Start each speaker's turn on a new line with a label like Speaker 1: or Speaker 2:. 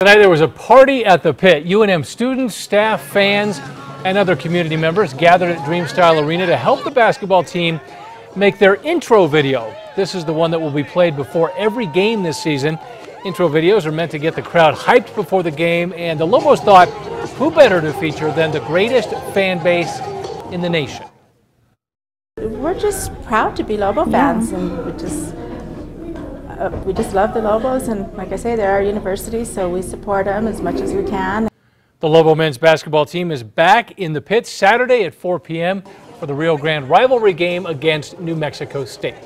Speaker 1: Tonight there was a party at the pit. UNM students, staff, fans, and other community members gathered at Dreamstyle Arena to help the basketball team make their intro video. This is the one that will be played before every game this season. Intro videos are meant to get the crowd hyped before the game, and the Lobos thought who better to feature than the greatest fan base in the nation.
Speaker 2: We're just proud to be Lobo fans, and we just uh, we just love the Lobos, and like I say, they're our university, so we support them as much as we can.
Speaker 1: The Lobo men's basketball team is back in the pits Saturday at 4 p.m. for the Rio Grande rivalry game against New Mexico State.